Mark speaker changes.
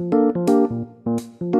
Speaker 1: Música